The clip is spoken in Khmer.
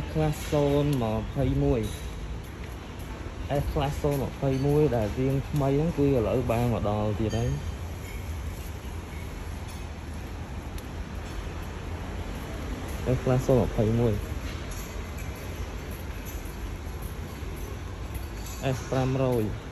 S Class 021 S Class 021ដែលរៀងថ្មីហ្នឹងគឺឥឡូវបានមកដល់ទៀតហើយ S Class 021 S 500